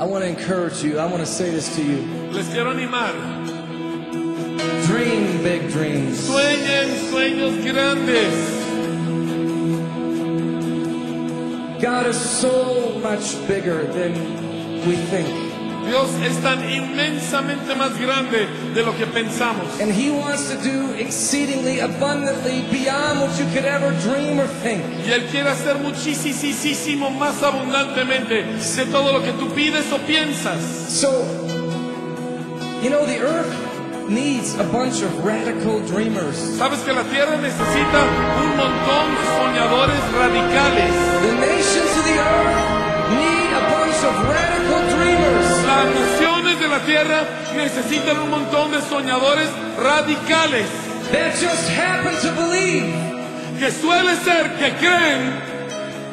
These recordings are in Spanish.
I want to encourage you. I want to say this to you. Les quiero animar. Dream big dreams. Sueñen sueños grandes. God is so much bigger than we think. Dios es tan inmensamente más grande de lo que pensamos. And He wants to do exceedingly abundantly beyond what you could ever dream or think. Y Él quiere hacer muchísimo más abundantemente de todo lo que tú pides o piensas. So, you know, the earth needs a bunch of radical dreamers. Sabes que la tierra necesita un montón de soñadores radicales. The nations of the earth tierra necesitan un montón de soñadores radicales that just happen to believe. que suele ser que creen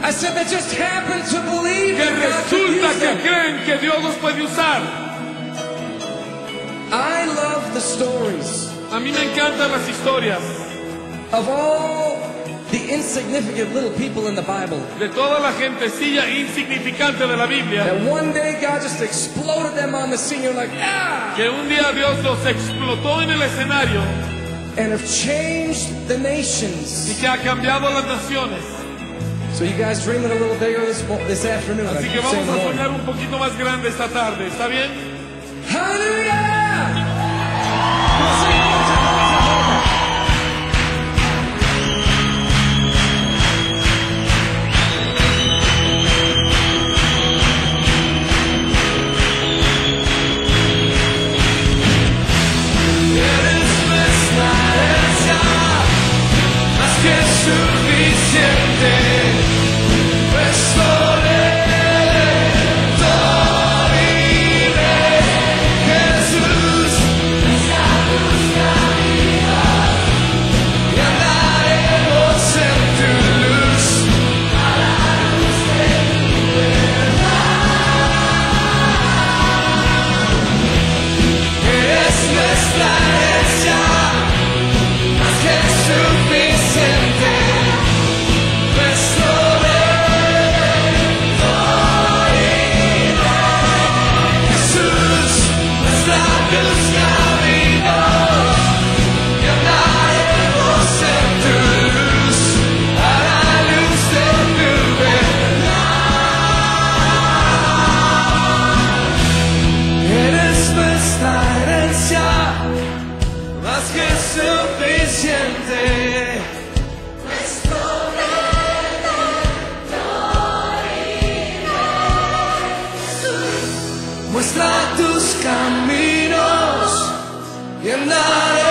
I said that just happen to believe que resulta que creen que Dios los puede usar. I love the stories A mí me encantan las historias of all insignificant little people in the Bible. de toda la gentecilla insignificante de la Biblia That one day God just exploded them on the scene. You're like, ah! que un día Dios los explotó en el escenario And have changed the y nations. que ha cambiado las naciones. So you guys dreaming a little bigger this, this afternoon. Así que vamos a soñar un poquito más grande esta tarde, ¿está bien? Hallelujah! Muestra tus caminos y andaré.